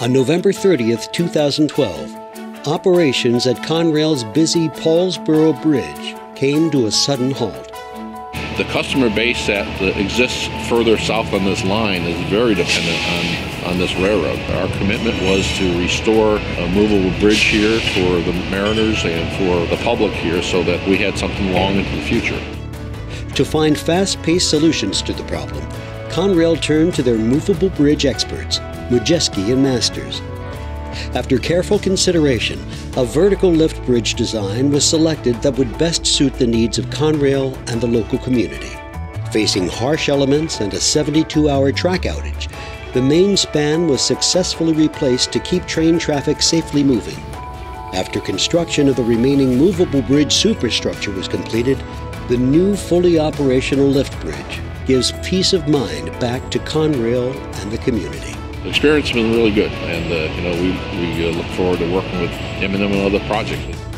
On November 30th, 2012, operations at Conrail's busy Paulsboro Bridge came to a sudden halt. The customer base that exists further south on this line is very dependent on, on this railroad. Our commitment was to restore a movable bridge here for the mariners and for the public here so that we had something long into the future. To find fast paced solutions to the problem, Conrail turned to their movable bridge experts, Modjeski and Masters. After careful consideration, a vertical lift bridge design was selected that would best suit the needs of Conrail and the local community. Facing harsh elements and a 72 hour track outage, the main span was successfully replaced to keep train traffic safely moving. After construction of the remaining movable bridge superstructure was completed, the new fully operational lift bridge gives peace of mind back to Conrail and the community. The experience has been really good, and uh, you know we, we uh, look forward to working with M&M and other projects.